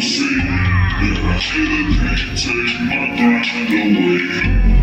see. If I should have take my mind away.